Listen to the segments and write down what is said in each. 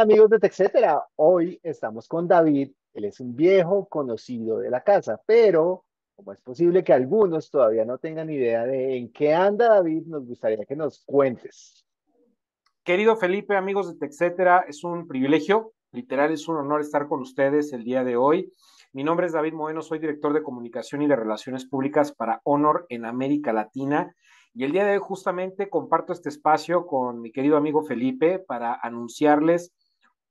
Amigos de TechCetera, hoy estamos con David, él es un viejo conocido de la casa, pero como es posible que algunos todavía no tengan idea de en qué anda David, nos gustaría que nos cuentes. Querido Felipe, amigos de TechCetera, es un privilegio, literal es un honor estar con ustedes el día de hoy. Mi nombre es David Moeno, soy director de comunicación y de relaciones públicas para Honor en América Latina y el día de hoy justamente comparto este espacio con mi querido amigo Felipe para anunciarles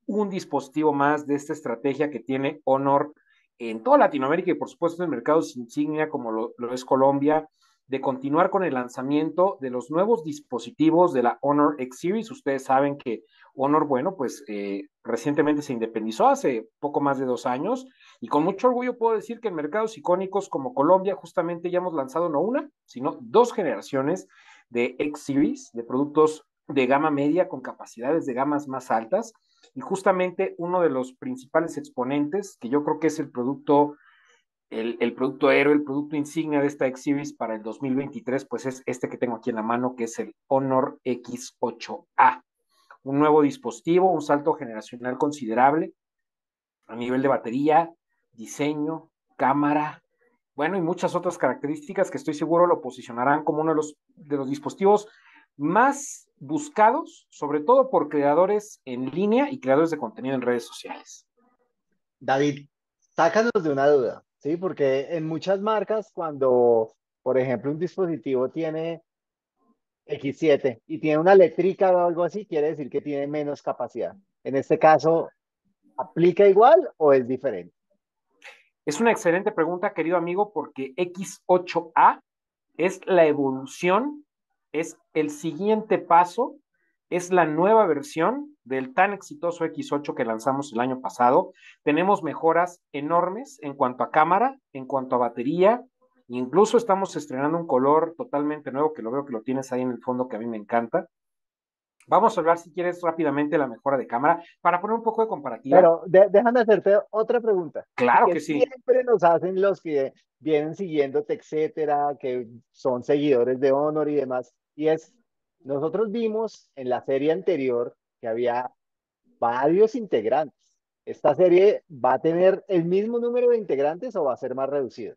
un dispositivo más de esta estrategia que tiene Honor en toda Latinoamérica y por supuesto en mercados insignia como lo, es Colombia, de continuar con el lanzamiento de los nuevos dispositivos de la Honor X Series. Ustedes saben que Honor, bueno, pues eh, recientemente se independizó hace poco más de dos años y con mucho orgullo puedo decir que en mercados icónicos como Colombia justamente ya hemos lanzado no una, sino dos generaciones de X Series, de productos de gama media con capacidades de gamas más altas y justamente uno de los principales exponentes, que yo creo que es el producto el, producto héroe, el producto insignia de esta X Series para el 2023, pues es este que tengo aquí en la mano, que es el Honor X8A. Un nuevo dispositivo, un salto generacional considerable a nivel de batería, diseño, cámara, bueno, y muchas otras características que estoy seguro lo posicionarán como uno de los, de los dispositivos más buscados, sobre todo por creadores en línea y creadores de contenido en redes sociales. David, sácanos de una duda. Sí, porque en muchas marcas, cuando, por ejemplo, un dispositivo tiene X7 y tiene una eléctrica o algo así, quiere decir que tiene menos capacidad. En este caso, ¿aplica igual o es diferente? Es una excelente pregunta, querido amigo, porque X8A es la evolución, es el siguiente paso, es la nueva versión del tan exitoso X8 que lanzamos el año pasado. Tenemos mejoras enormes en cuanto a cámara, en cuanto a batería. Incluso estamos estrenando un color totalmente nuevo que lo veo que lo tienes ahí en el fondo que a mí me encanta. Vamos a hablar, si quieres, rápidamente la mejora de cámara para poner un poco de comparativa. Pero déjame hacerte otra pregunta. Claro que, sí. Siempre nos hacen los que vienen siguiéndote, etcétera, que son seguidores de Honor y demás. Y es, nosotros vimos en la serie anterior que había varios integrantes. ¿Esta serie va a tener el mismo número de integrantes o va a ser más reducido?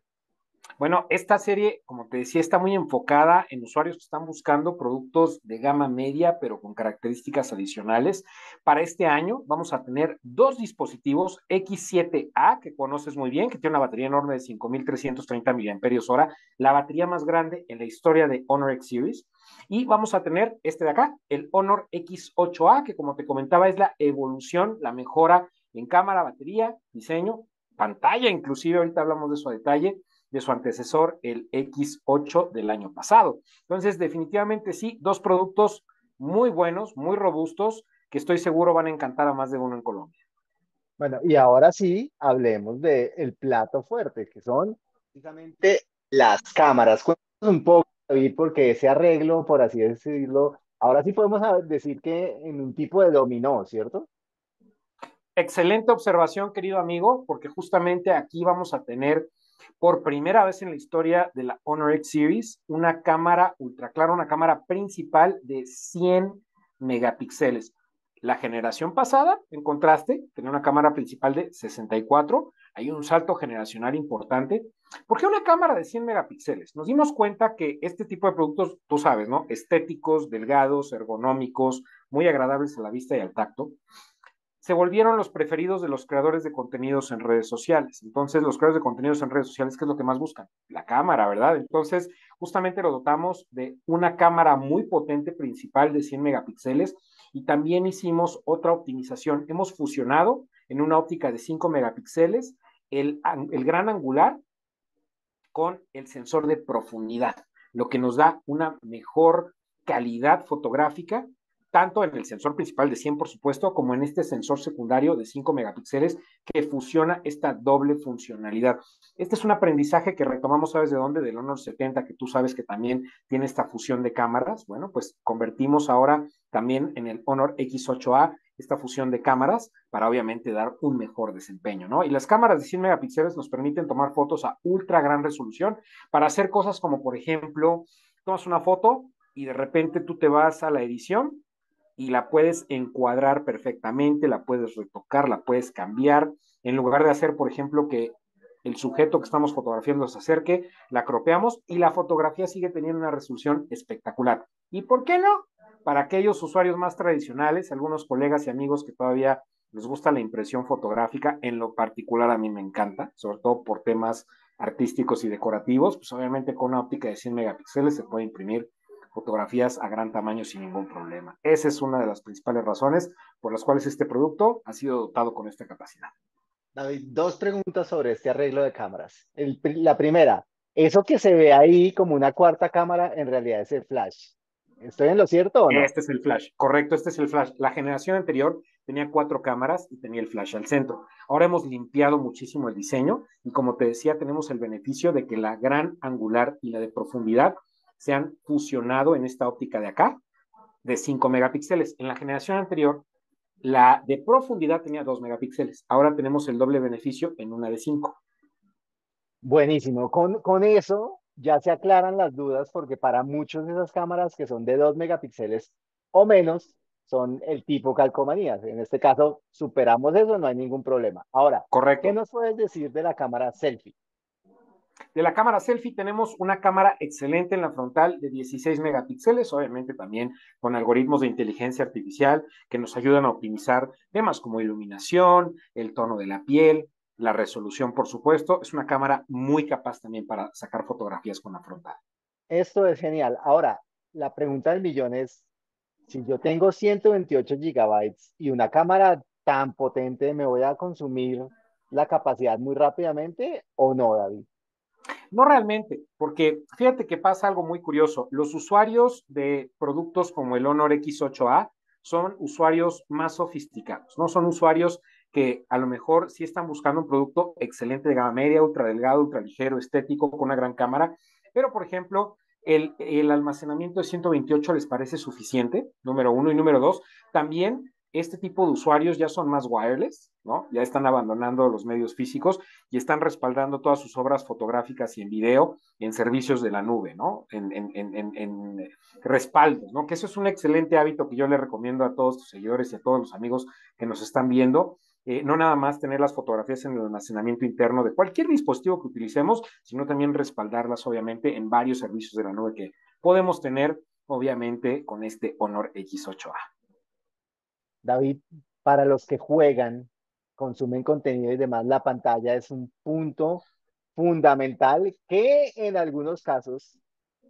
Bueno, esta serie, como te decía, está muy enfocada en usuarios que están buscando productos de gama media, pero con características adicionales. Para este año vamos a tener dos dispositivos X7A, que conoces muy bien, que tiene una batería enorme de 5.330 mAh, la batería más grande en la historia de Honor X Series. Y vamos a tener este de acá, el Honor X8A, que como te comentaba es la evolución, la mejora en cámara, batería, diseño, pantalla, inclusive ahorita hablamos de eso a detalle, de su antecesor, el X8 del año pasado. Entonces, definitivamente sí, dos productos muy buenos, muy robustos, que estoy seguro van a encantar a más de uno en Colombia. Bueno, y ahora sí, hablemos del el plato fuerte, que son precisamente las cámaras. Cuéntanos un poco David, porque ese arreglo, por así decirlo, ahora sí podemos decir que en un tipo de dominó, ¿cierto? Excelente observación, querido amigo, porque justamente aquí vamos a tener por primera vez en la historia de la Honor X Series una cámara ultra clara, una cámara principal de 100 megapíxeles. La generación pasada, en contraste, tenía una cámara principal de 64. Hay un salto generacional importante. ¿Por qué una cámara de 100 megapíxeles? Nos dimos cuenta que este tipo de productos, tú sabes, ¿no? Estéticos, delgados, ergonómicos, muy agradables a la vista y al tacto, se volvieron los preferidos de los creadores de contenidos en redes sociales. Entonces, los creadores de contenidos en redes sociales, ¿qué es lo que más buscan? La cámara, ¿verdad? Entonces, justamente lo dotamos de una cámara muy potente principal de 100 megapíxeles y también hicimos otra optimización. Hemos fusionado en una óptica de 5 megapíxeles el, el gran angular con el sensor de profundidad, lo que nos da una mejor calidad fotográfica tanto en el sensor principal de 100, por supuesto, como en este sensor secundario de 5 megapíxeles que fusiona esta doble funcionalidad. Este es un aprendizaje que retomamos, ¿sabes de dónde? Del Honor 70, que tú sabes que también tiene esta fusión de cámaras. Bueno, pues convertimos ahora también en el Honor X8A esta fusión de cámaras para obviamente dar un mejor desempeño, ¿no? Y las cámaras de 100 megapíxeles nos permiten tomar fotos a ultra gran resolución para hacer cosas como, por ejemplo, tomas una foto y de repente tú te vas a la edición y la puedes encuadrar perfectamente, la puedes retocar, la puedes cambiar. En lugar de hacer, por ejemplo, que el sujeto que estamos fotografiando se acerque, la cropeamos y la fotografía sigue teniendo una resolución espectacular. ¿Y por qué no? Para aquellos usuarios más tradicionales, algunos colegas y amigos que todavía les gusta la impresión fotográfica, en lo particular a mí me encanta, sobre todo por temas artísticos y decorativos, pues obviamente con una óptica de 100 megapíxeles se puede imprimir fotografías a gran tamaño sin ningún problema. Esa es una de las principales razones por las cuales este producto ha sido dotado con esta capacidad. David, dos preguntas sobre este arreglo de cámaras. la primera, eso que se ve ahí como una cuarta cámara en realidad es el flash. ¿Estoy en lo cierto o no? Este es el flash, correcto, este es el flash. La generación anterior tenía cuatro cámaras y tenía el flash al centro. Ahora hemos limpiado muchísimo el diseño y como te decía, tenemos el beneficio de que la gran angular y la de profundidad se han fusionado en esta óptica de acá de 5 megapíxeles. En la generación anterior, la de profundidad tenía 2 megapíxeles. Ahora tenemos el doble beneficio en una de 5. Buenísimo. Con, con eso ya se aclaran las dudas porque para muchos de esas cámaras que son de 2 megapíxeles o menos son el tipo calcomanías. En este caso, superamos eso, no hay ningún problema. Ahora, Correcto. ¿qué nos puedes decir de la cámara selfie? De la cámara selfie tenemos una cámara excelente en la frontal de 16 megapíxeles, obviamente también con algoritmos de inteligencia artificial que nos ayudan a optimizar temas como iluminación, el tono de la piel, la resolución, por supuesto. Es una cámara muy capaz también para sacar fotografías con la frontal. Esto es genial. Ahora, la pregunta del millón es, si yo tengo 128 gigabytes y una cámara tan potente, ¿me voy a consumir la capacidad muy rápidamente o no, David? No realmente, porque fíjate que pasa algo muy curioso. Los usuarios de productos como el Honor X8A son usuarios más sofisticados, ¿no? Son usuarios que a lo mejor sí están buscando un producto excelente de gama media, ultra delgado, ultra ligero, estético, con una gran cámara, pero por ejemplo, el, el almacenamiento de 128 les parece suficiente, número uno, y número dos, también este tipo de usuarios ya son más wireless, ¿no? Ya están abandonando los medios físicos y están respaldando todas sus obras fotográficas y en video en servicios de la nube, ¿no? En, en, en, en, respaldos, ¿no? Que eso es un excelente hábito que yo le recomiendo a todos tus seguidores y a todos los amigos que nos están viendo. Eh, no nada más tener las fotografías en el almacenamiento interno de cualquier dispositivo que utilicemos, sino también respaldarlas, obviamente, en varios servicios de la nube que podemos tener, obviamente, con este Honor X8A. David, para los que juegan, consumen contenido y demás, la pantalla es un punto fundamental que en algunos casos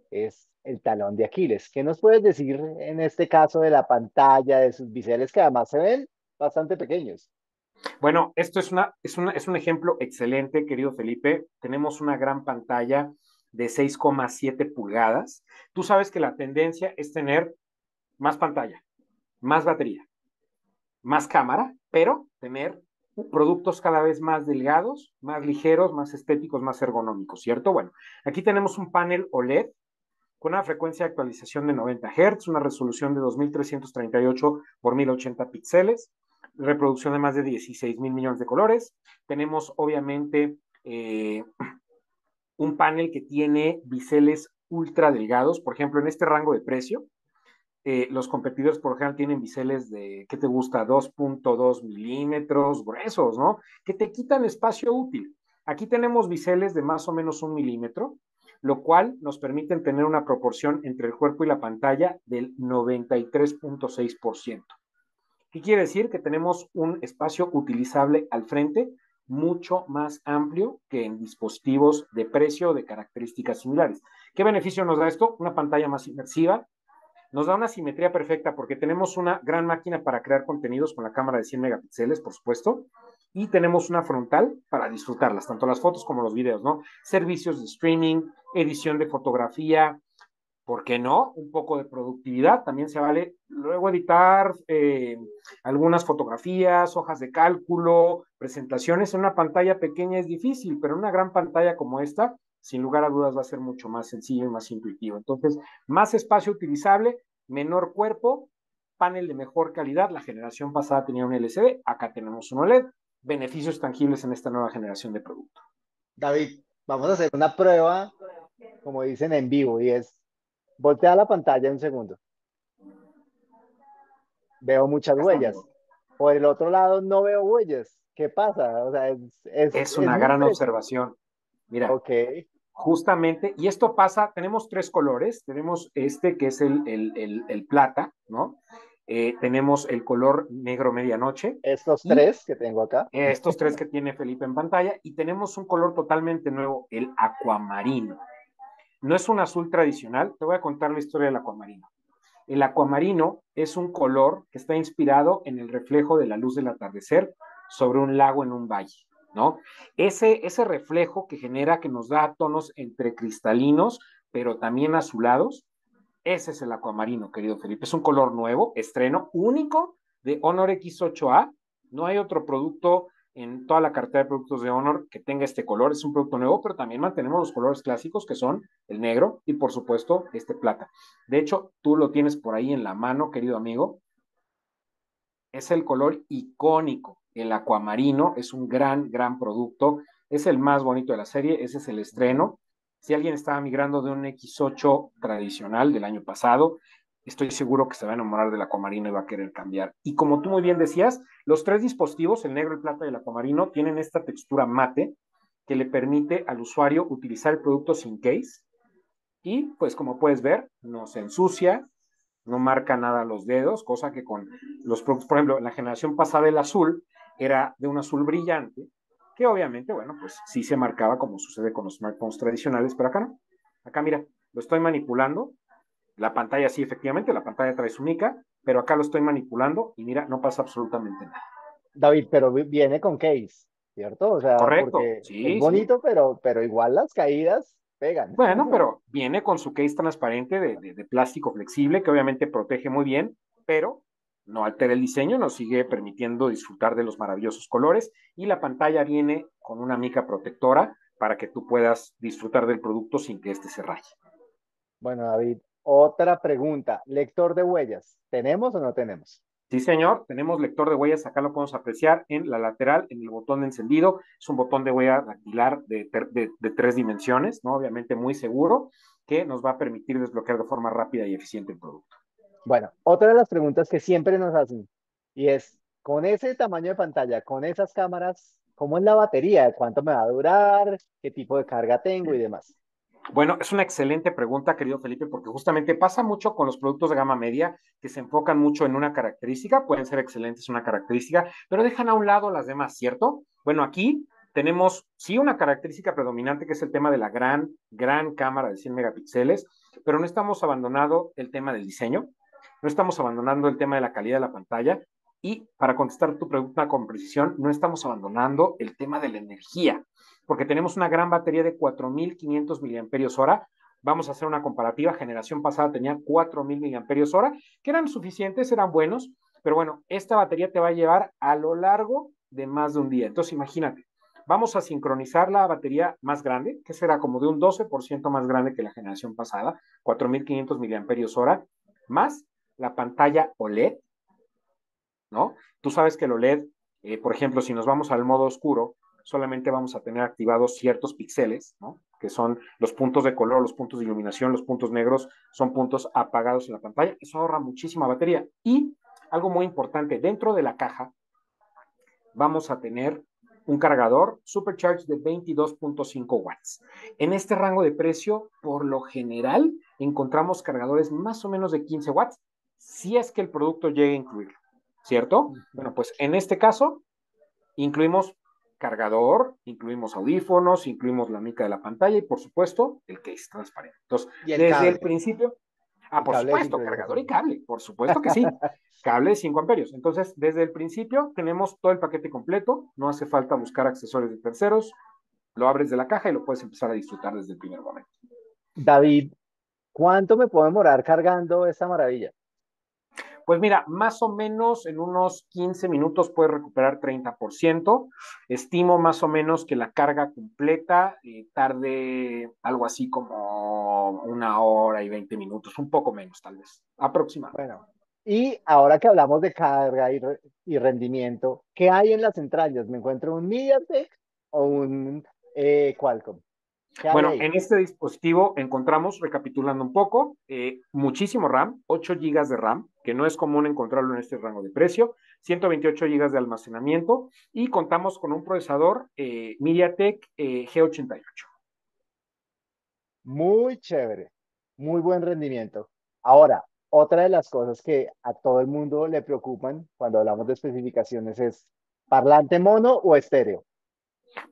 es el talón de Aquiles. ¿Qué nos puedes decir en este caso de la pantalla, de sus biseles que además se ven bastante pequeños? Bueno, esto es, una, es, una, es un ejemplo excelente, querido Felipe. Tenemos una gran pantalla de 6,7 pulgadas. Tú sabes que la tendencia es tener más pantalla, más batería, más cámara, pero tener productos cada vez más delgados, más ligeros, más estéticos, más ergonómicos, ¿cierto? Bueno, aquí tenemos un panel OLED con una frecuencia de actualización de 90 Hz, una resolución de 2338 por 1080 píxeles, reproducción de más de 16 mil millones de colores. Tenemos obviamente eh, un panel que tiene biseles ultra delgados, por ejemplo, en este rango de precio, eh, los competidores por lo general tienen biseles de, ¿qué te gusta? 2.2 milímetros gruesos, ¿no? Que te quitan espacio útil. Aquí tenemos biseles de más o menos un milímetro, lo cual nos permite tener una proporción entre el cuerpo y la pantalla del 93.6%. ¿Qué quiere decir? Que tenemos un espacio utilizable al frente mucho más amplio que en dispositivos de precio de características similares. ¿Qué beneficio nos da esto? Una pantalla más inmersiva, nos da una simetría perfecta porque tenemos una gran máquina para crear contenidos con la cámara de 100 megapíxeles, por supuesto, y tenemos una frontal para disfrutarlas, tanto las fotos como los videos, ¿no? Servicios de streaming, edición de fotografía, ¿por qué no? Un poco de productividad, también se vale luego editar eh, algunas fotografías, hojas de cálculo, presentaciones en una pantalla pequeña es difícil, pero en una gran pantalla como esta sin lugar a dudas va a ser mucho más sencillo y más intuitivo. Entonces, más espacio utilizable, menor cuerpo, panel de mejor calidad. La generación pasada tenía un LCD, acá tenemos un OLED. Beneficios tangibles en esta nueva generación de producto. David, vamos a hacer una prueba, como dicen en vivo, y es voltea la pantalla un segundo. Veo muchas huellas. Por el otro lado, no veo huellas. ¿Qué pasa? O sea, es, una gran observación. Mira, okay. Justamente, y esto pasa, tenemos tres colores, tenemos este que es el, el, el, plata, ¿no? Eh, tenemos el color negro medianoche. Estos tres que tengo acá. Estos tres que tiene Felipe en pantalla. Y tenemos un color totalmente nuevo, el acuamarino. No es un azul tradicional, te voy a contar la historia del acuamarino. El acuamarino es un color que está inspirado en el reflejo de la luz del atardecer sobre un lago en un valle, ¿no? Ese, ese reflejo que genera, que nos da tonos entre cristalinos, pero también azulados, ese es el acuamarino, querido Felipe. Es un color nuevo, estreno único de Honor X8A. No hay otro producto en toda la cartera de productos de Honor que tenga este color. Es un producto nuevo, pero también mantenemos los colores clásicos que son el negro y por supuesto este plata. De hecho, tú lo tienes por ahí en la mano, querido amigo. Es el color icónico. El acuamarino es un gran, gran producto. Es el más bonito de la serie. Ese es el estreno. Si alguien estaba migrando de un X8 tradicional del año pasado, estoy seguro que se va a enamorar del acuamarino y va a querer cambiar. Y como tú muy bien decías, los tres dispositivos, el negro, el plata y el acuamarino, tienen esta textura mate que le permite al usuario utilizar el producto sin case. Y pues como puedes ver, no se ensucia, no marca nada los dedos, cosa que con los productos, por ejemplo, en la generación pasada el azul era de un azul brillante, que obviamente, bueno, pues sí se marcaba como sucede con los smartphones tradicionales, pero acá no. Acá mira, lo estoy manipulando la pantalla sí, efectivamente, la pantalla trae su mica, pero acá lo estoy manipulando y mira, no pasa absolutamente nada. David, pero viene con case, ¿cierto? O sea, Correcto, sí, es bonito, pero, pero igual las caídas pegan. Bueno, pero viene con su case transparente de, de, plástico flexible que obviamente protege muy bien, pero no altera el diseño, nos sigue permitiendo disfrutar de los maravillosos colores y la pantalla viene con una mica protectora para que tú puedas disfrutar del producto sin que éste se raye. Bueno, David, otra pregunta, lector de huellas, ¿tenemos o no tenemos? Sí, señor, tenemos lector de huellas, acá lo podemos apreciar en la lateral, en el botón de encendido, es un botón de huella dactilar de, tres dimensiones, ¿no? Obviamente muy seguro, que nos va a permitir desbloquear de forma rápida y eficiente el producto. Bueno, otra de las preguntas que siempre nos hacen, y es, con ese tamaño de pantalla, con esas cámaras, ¿cómo es la batería? ¿Cuánto me va a durar? ¿Qué tipo de carga tengo y demás? Bueno, es una excelente pregunta, querido Felipe, porque justamente pasa mucho con los productos de gama media que se enfocan mucho en una característica, pueden ser excelentes una característica, pero dejan a un lado las demás, ¿cierto? Bueno, aquí tenemos sí una característica predominante que es el tema de la gran, gran cámara de 100 megapíxeles, pero no estamos abandonando el tema del diseño, no estamos abandonando el tema de la calidad de la pantalla y para contestar tu pregunta con precisión, no estamos abandonando el tema de la energía porque tenemos una gran batería de 4.500 mAh. Vamos a hacer una comparativa. Generación pasada tenía 4.000 mAh, que eran suficientes, eran buenos, pero bueno, esta batería te va a llevar a lo largo de más de un día. Entonces, imagínate, vamos a sincronizar la batería más grande, que será como de un 12% más grande que la generación pasada, 4.500 mAh, más la pantalla OLED, ¿no? Tú sabes que el OLED, eh, por ejemplo, si nos vamos al modo oscuro, solamente vamos a tener activados ciertos píxeles, ¿no? que son los puntos de color, los puntos de iluminación, los puntos negros son puntos apagados en la pantalla. Eso ahorra muchísima batería. Y algo muy importante, dentro de la caja vamos a tener un cargador Supercharge de 22.5 watts. En este rango de precio, por lo general, encontramos cargadores más o menos de 15 watts, si es que el producto llega a incluirlo, ¿cierto? Bueno, pues en este caso, incluimos cargador, incluimos audífonos, incluimos la mica de la pantalla y por supuesto el case transparente. Entonces, desde el principio, ah, por supuesto, cargador y cable, por supuesto que sí, cable de 5 amperios. Entonces, desde el principio tenemos todo el paquete completo, no hace falta buscar accesorios de terceros, lo abres de la caja y lo puedes empezar a disfrutar desde el primer momento. David, ¿cuánto me puedo demorar cargando esta maravilla? Pues mira, más o menos en unos 15 minutos puedes recuperar 30%. Estimo más o menos que la carga completa eh, tarde algo así como una hora y 20 minutos, un poco menos tal vez, aproximadamente. Bueno, y ahora que hablamos de carga y, rendimiento, ¿qué hay en las entrañas? ¿Me encuentro un MediaTek o un eh, Qualcomm? Bueno, en este dispositivo encontramos, recapitulando un poco, eh, muchísimo RAM, 8 GB de RAM, que no es común encontrarlo en este rango de precio, 128 GB de almacenamiento y contamos con un procesador eh, MediaTek eh, G88. Muy chévere, muy buen rendimiento. Ahora, otra de las cosas que a todo el mundo le preocupan cuando hablamos de especificaciones es parlante mono o estéreo.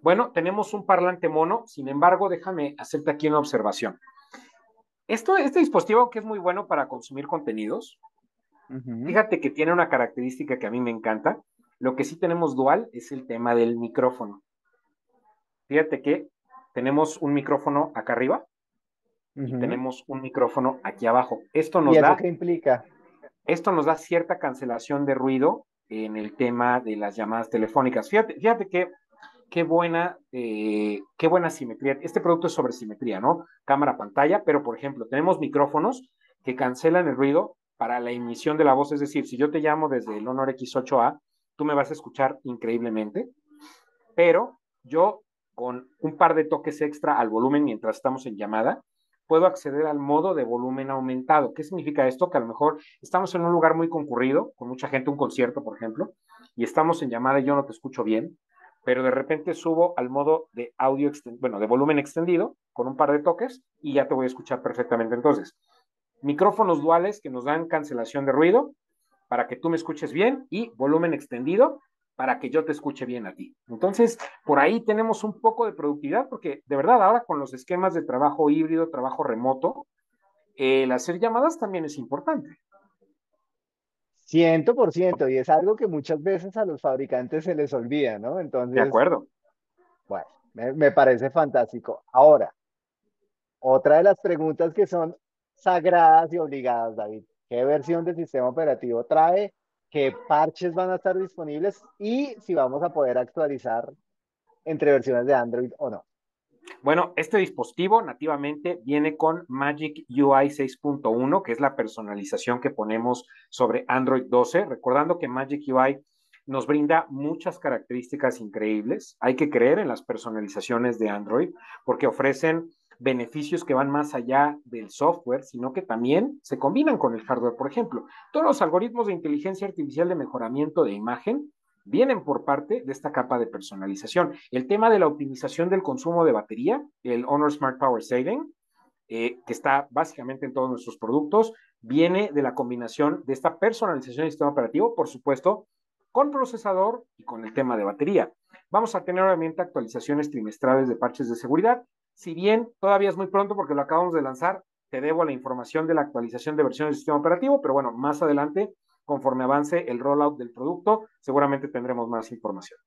Bueno, tenemos un parlante mono, sin embargo, déjame hacerte aquí una observación. Esto, este dispositivo que es muy bueno para consumir contenidos, fíjate que tiene una característica que a mí me encanta. Lo que sí tenemos dual es el tema del micrófono. Fíjate que tenemos un micrófono acá arriba y tenemos un micrófono aquí abajo. Esto nos ¿Y da. qué implica? Esto nos da cierta cancelación de ruido en el tema de las llamadas telefónicas. Fíjate, fíjate que qué buena, eh, qué buena simetría. Este producto es sobre simetría, ¿no? Cámara, pantalla, pero por ejemplo, tenemos micrófonos que cancelan el ruido para la emisión de la voz. Es decir, si yo te llamo desde el Honor X8A, tú me vas a escuchar increíblemente, pero yo con un par de toques extra al volumen mientras estamos en llamada, puedo acceder al modo de volumen aumentado. ¿Qué significa esto? Que a lo mejor estamos en un lugar muy concurrido, con mucha gente, un concierto, por ejemplo, y estamos en llamada y yo no te escucho bien pero de repente subo al modo de audio, bueno, de volumen extendido con un par de toques y ya te voy a escuchar perfectamente. Entonces, micrófonos duales que nos dan cancelación de ruido para que tú me escuches bien y volumen extendido para que yo te escuche bien a ti. Entonces, por ahí tenemos un poco de productividad porque de verdad ahora con los esquemas de trabajo híbrido, trabajo remoto, el hacer llamadas también es importante. Ciento por ciento, y es algo que muchas veces a los fabricantes se les olvida, ¿no? Entonces, de acuerdo. Bueno, me, parece fantástico. Ahora, otra de las preguntas que son sagradas y obligadas, David. ¿Qué versión del sistema operativo trae? ¿Qué parches van a estar disponibles? Y si vamos a poder actualizar entre versiones de Android o no. Bueno, este dispositivo nativamente viene con Magic UI 6.1, que es la personalización que ponemos sobre Android 12. Recordando que Magic UI nos brinda muchas características increíbles. Hay que creer en las personalizaciones de Android porque ofrecen beneficios que van más allá del software, sino que también se combinan con el hardware. Por ejemplo, todos los algoritmos de inteligencia artificial de mejoramiento de imagen vienen por parte de esta capa de personalización. El tema de la optimización del consumo de batería, el Honor Smart Power Saving, eh, que está básicamente en todos nuestros productos, viene de la combinación de esta personalización del sistema operativo, por supuesto, con procesador y con el tema de batería. Vamos a tener obviamente actualizaciones trimestrales de parches de seguridad. Si bien todavía es muy pronto porque lo acabamos de lanzar, te debo la información de la actualización de versiones del sistema operativo, pero bueno, más adelante conforme avance el rollout del producto, seguramente tendremos más información.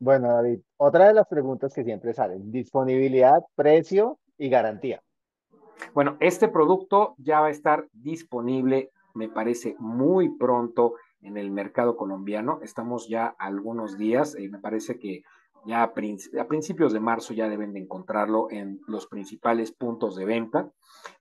Bueno, David, otra de las preguntas que siempre salen, disponibilidad, precio y garantía. Bueno, este producto ya va a estar disponible, me parece, muy pronto en el mercado colombiano. Estamos ya algunos días, y me parece que ya a, principios de marzo ya deben de encontrarlo en los principales puntos de venta.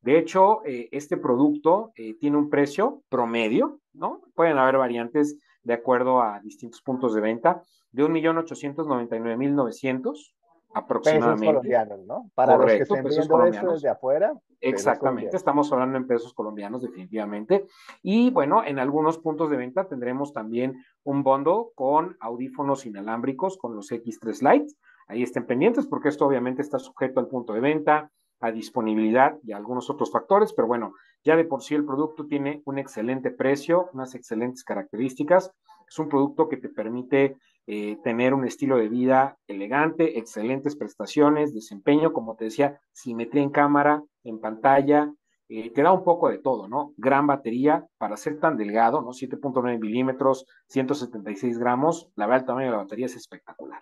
De hecho, eh, este producto eh, tiene un precio promedio, ¿no? Pueden haber variantes de acuerdo a distintos puntos de venta, de 1.899.900 aproximadamente. Pesos colombianos, ¿no? Para los que estén viendo esto desde afuera. Exactamente, estamos hablando en pesos colombianos definitivamente. Y bueno, en algunos puntos de venta tendremos también un bundle con audífonos inalámbricos con los X3 Lite. Ahí estén pendientes porque esto obviamente está sujeto al punto de venta, a disponibilidad y a algunos otros factores, pero bueno, ya de por sí el producto tiene un excelente precio, unas excelentes características. Es un producto que te permite eh, tener un estilo de vida elegante, excelentes prestaciones, desempeño, como te decía, simetría en cámara, en pantalla, eh, te da un poco de todo, ¿no? Gran batería para ser tan delgado, ¿no? 7.9 milímetros, 176 gramos, la verdad el tamaño de la batería es espectacular.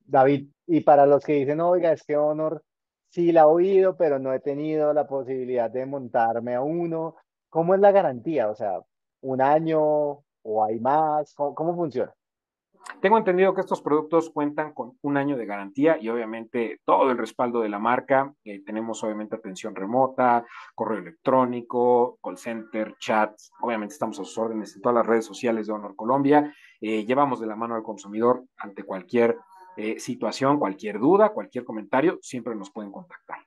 David, y para los que dicen, oiga, este Honor sí la he oído, pero no he tenido la posibilidad de montarme a uno, ¿cómo es la garantía? O sea, ¿un año o hay más? cómo funciona? Tengo entendido que estos productos cuentan con un año de garantía y obviamente todo el respaldo de la marca. Eh, tenemos obviamente atención remota, correo electrónico, call center, chat. Obviamente estamos a sus órdenes en todas las redes sociales de Honor Colombia. Eh, llevamos de la mano al consumidor ante cualquier eh, situación, cualquier duda, cualquier comentario, siempre nos pueden contactar.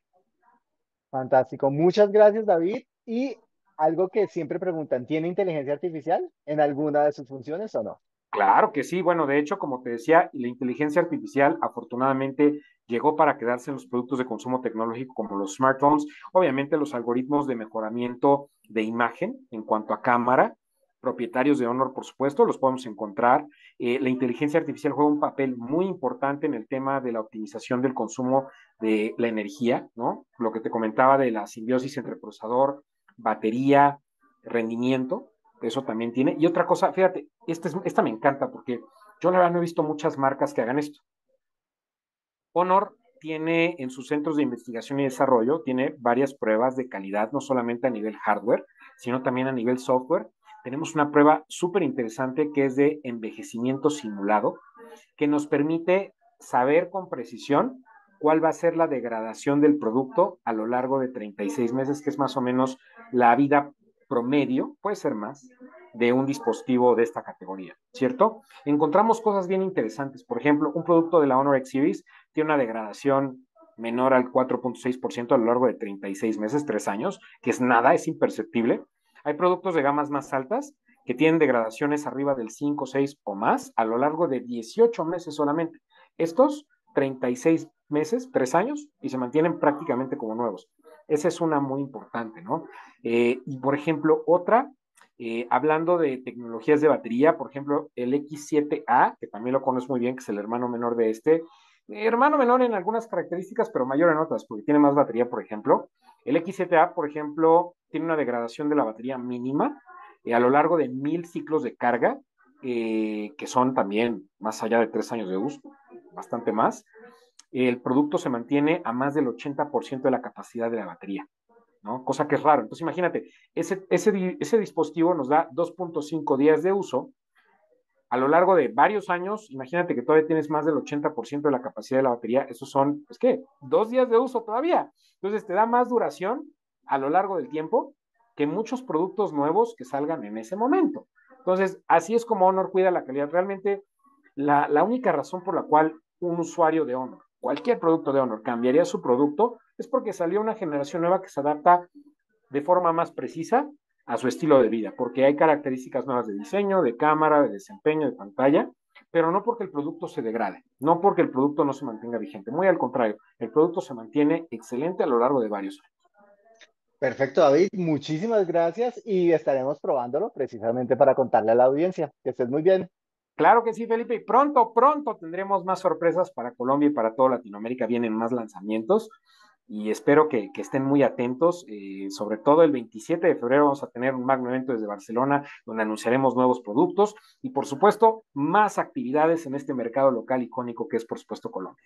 Fantástico. Muchas gracias, David. Y algo que siempre preguntan, ¿tiene inteligencia artificial en alguna de sus funciones o no? Claro que sí. Bueno, de hecho, como te decía, la inteligencia artificial afortunadamente llegó para quedarse en los productos de consumo tecnológico como los smartphones. Obviamente los algoritmos de mejoramiento de imagen en cuanto a cámara, propietarios de Honor, por supuesto, los podemos encontrar. Eh, la inteligencia artificial juega un papel muy importante en el tema de la optimización del consumo de la energía, ¿no? Lo que te comentaba de la simbiosis entre procesador, batería, rendimiento, eso también tiene. Y otra cosa, fíjate, esta, esta me encanta porque yo la verdad no he visto muchas marcas que hagan esto. Honor tiene en sus centros de investigación y desarrollo, tiene varias pruebas de calidad, no solamente a nivel hardware, sino también a nivel software. Tenemos una prueba súper interesante que es de envejecimiento simulado, que nos permite saber con precisión cuál va a ser la degradación del producto a lo largo de 36 meses, que es más o menos la vida promedio, puede ser más, de un dispositivo de esta categoría, ¿cierto? Encontramos cosas bien interesantes. Por ejemplo, un producto de la Honor X Series tiene una degradación menor al 4.6% a lo largo de 36 meses, 3 años, que es nada, es imperceptible. Hay productos de gamas más altas que tienen degradaciones arriba del 5, 6 o más a lo largo de 18 meses solamente. Estos 36 meses, 3 años, y se mantienen prácticamente como nuevos. Esa es una muy importante, ¿no? Eh, y por ejemplo, otra eh, hablando de tecnologías de batería, por ejemplo, el X7A, que también lo conoces muy bien, que es el hermano menor de este, hermano menor en algunas características, pero mayor en otras, porque tiene más batería, por ejemplo. El X7A, por ejemplo, tiene una degradación de la batería mínima eh, a lo largo de mil ciclos de carga, eh, que son también más allá de tres años de uso, bastante más. El producto se mantiene a más del 80% de la capacidad de la batería. ¿no? Cosa que es raro. Entonces, imagínate, ese, dispositivo nos da 2.5 días de uso. A lo largo de varios años, imagínate que todavía tienes más del 80% de la capacidad de la batería. Esos son, pues, ¿qué? Dos días de uso todavía. Entonces, te da más duración a lo largo del tiempo que muchos productos nuevos que salgan en ese momento. Entonces, así es como Honor cuida la calidad. Realmente, la única razón por la cual un usuario de Honor, cualquier producto de Honor, cambiaría su producto es porque salió una generación nueva que se adapta de forma más precisa a su estilo de vida, porque hay características nuevas de diseño, de cámara, de desempeño, de pantalla, pero no porque el producto se degrade, no porque el producto no se mantenga vigente, muy al contrario, el producto se mantiene excelente a lo largo de varios años. Perfecto, David, muchísimas gracias y estaremos probándolo precisamente para contarle a la audiencia. Que estés muy bien. Claro que sí, Felipe, y pronto, pronto tendremos más sorpresas para Colombia y para toda Latinoamérica, vienen más lanzamientos y espero que, estén muy atentos. Eh, sobre todo el 27 de febrero vamos a tener un magno evento desde Barcelona donde anunciaremos nuevos productos y por supuesto más actividades en este mercado local icónico que es por supuesto Colombia.